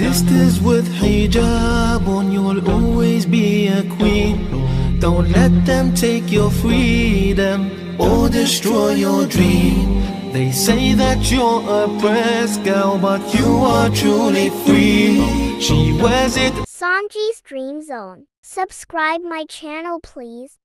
Sisters with hijab on, you'll always be a queen. Don't let them take your freedom or destroy your dream. They say that you're a press girl, but you are truly free. She wears it Sanji's Dream Zone. Subscribe my channel please.